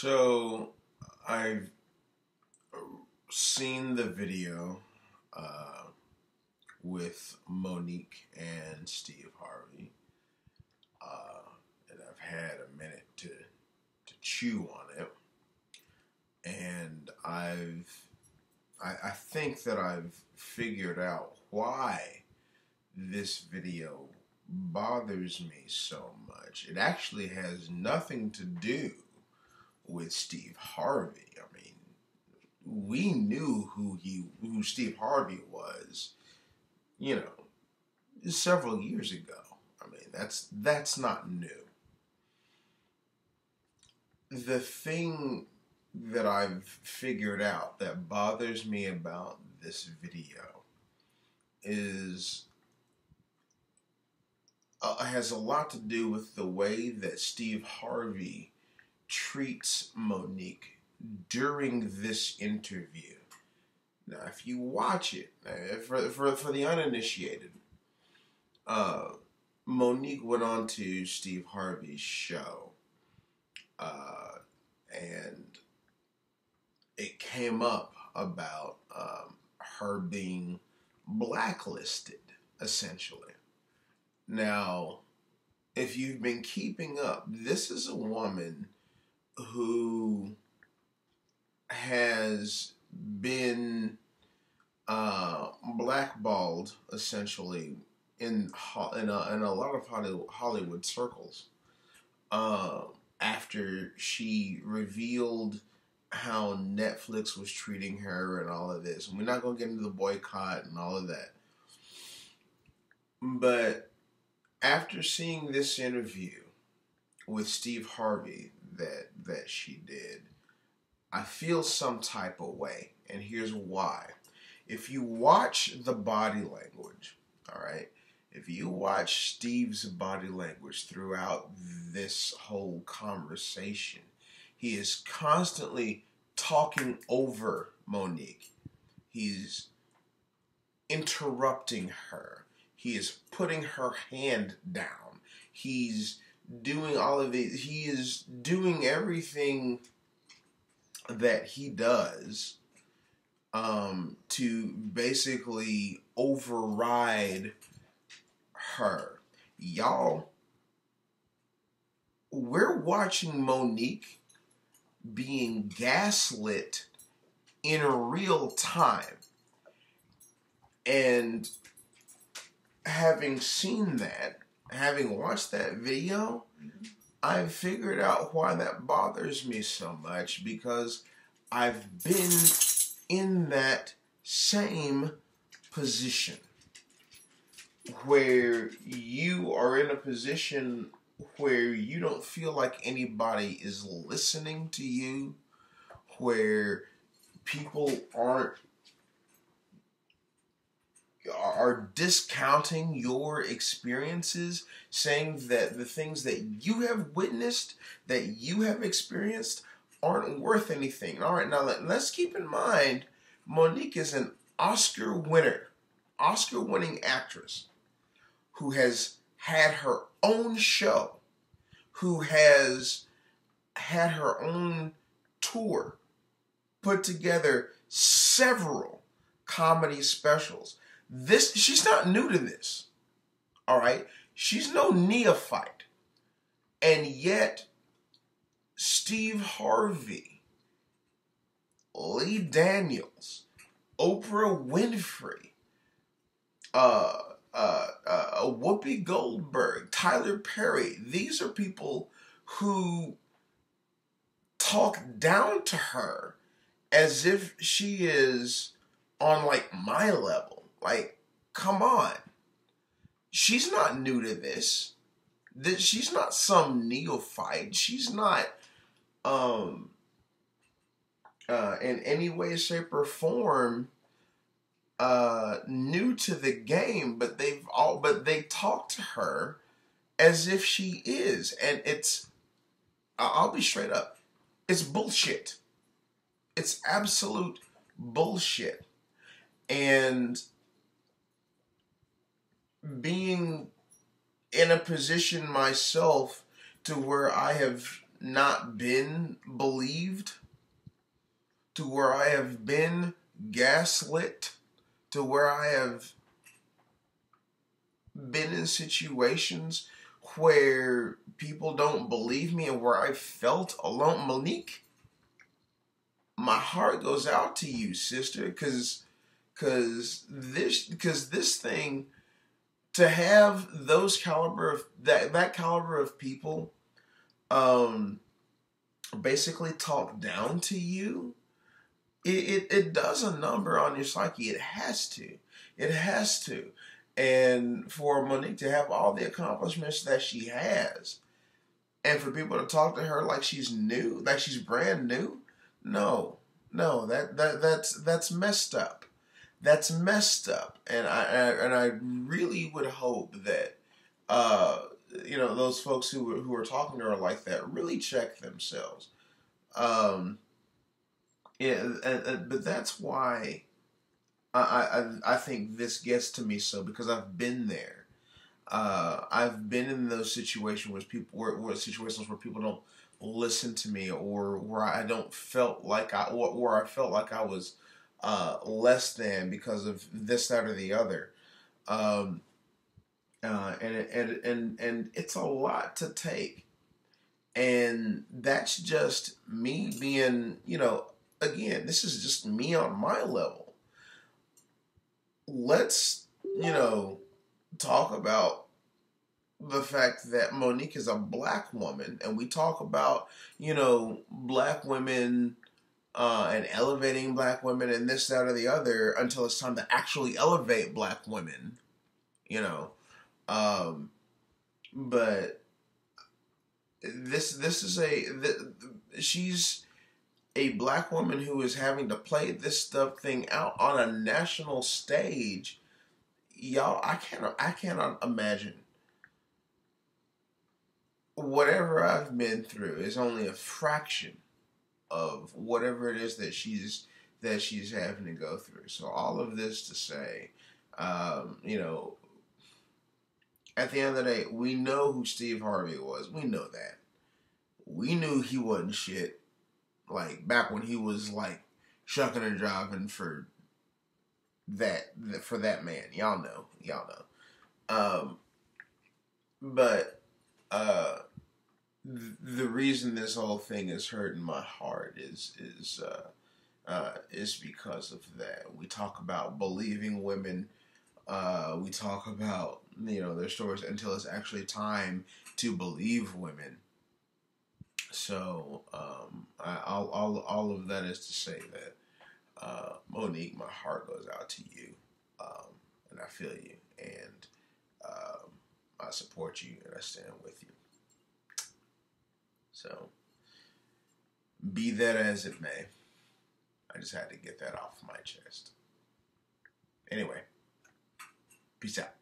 So I've seen the video uh, with Monique and Steve Harvey, uh, and I've had a minute to to chew on it, and I've I, I think that I've figured out why this video bothers me so much. It actually has nothing to do with Steve Harvey. I mean, we knew who he who Steve Harvey was, you know, several years ago. I mean, that's that's not new. The thing that I've figured out that bothers me about this video is uh, has a lot to do with the way that Steve Harvey treats Monique during this interview. Now, if you watch it, uh, for, for, for the uninitiated, uh, Monique went on to Steve Harvey's show, uh, and it came up about um, her being blacklisted, essentially. Now, if you've been keeping up, this is a woman who has been uh, blackballed essentially in in a, in a lot of Hollywood circles uh, after she revealed how Netflix was treating her and all of this. And we're not going to get into the boycott and all of that. But after seeing this interview with Steve Harvey that that she did, I feel some type of way, and here's why. If you watch the body language, all right, if you watch Steve's body language throughout this whole conversation, he is constantly talking over Monique. He's interrupting her. He is putting her hand down. He's doing all of it. He is doing everything that he does um, to basically override her. Y'all, we're watching Monique being gaslit in real time. And having seen that, having watched that video, I figured out why that bothers me so much because I've been in that same position where you are in a position where you don't feel like anybody is listening to you, where people aren't are discounting your experiences, saying that the things that you have witnessed, that you have experienced, aren't worth anything. All right, now let, us keep in mind Monique is an Oscar winner, Oscar winning actress who has had her own show, who has had her own tour, put together several comedy specials this she's not new to this. All right? She's no neophyte. And yet Steve Harvey, Lee Daniels, Oprah Winfrey, uh, uh, uh, Whoopi Goldberg, Tyler Perry, these are people who talk down to her as if she is on like my level. Like, come on. She's not new to this. This she's not some neophyte. She's not um uh in any way, shape, or form uh new to the game, but they've all but they talk to her as if she is. And it's I'll be straight up. It's bullshit. It's absolute bullshit. And being in a position myself to where I have not been believed, to where I have been gaslit, to where I have been in situations where people don't believe me and where I felt alone. Monique, my heart goes out to you, sister, because because this because this thing to have those caliber of that that caliber of people um basically talk down to you it, it, it does a number on your psyche. It has to. It has to. And for monique to have all the accomplishments that she has and for people to talk to her like she's new like she's brand new no no that that that's that's messed up that's messed up and i, and i really would hope that uh you know those folks who who are talking to her like that really check themselves. Um, yeah, and, and, but that's why I, I I think this gets to me so because I've been there. Uh, I've been in those situations where people where, where situations where people don't listen to me or where I don't felt like I or where I felt like I was uh, less than because of this, that, or the other. Um, uh, and and and and it's a lot to take, and that's just me being, you know, again, this is just me on my level. Let's, you know, talk about the fact that Monique is a black woman, and we talk about, you know, black women uh, and elevating black women and this, that, or the other until it's time to actually elevate black women, you know. Um, but this this is a she's a black woman who is having to play this stuff thing out on a national stage. Y'all, I cannot I cannot imagine whatever I've been through is only a fraction of whatever it is that she's that she's having to go through. So all of this to say, um, you know, at the end of the day, we know who Steve Harvey was. We know that. We knew he wasn't shit. Like back when he was like shucking and jiving for that for that man. Y'all know. Y'all know. Um, but uh, the reason this whole thing is hurting my heart is is uh, uh, is because of that. We talk about believing women. Uh, we talk about you know their stories until it's actually time to believe women. So um, I, all, all all of that is to say that uh, Monique, my heart goes out to you, um, and I feel you, and um, I support you, and I stand with you. So be that as it may, I just had to get that off my chest. Anyway, peace out.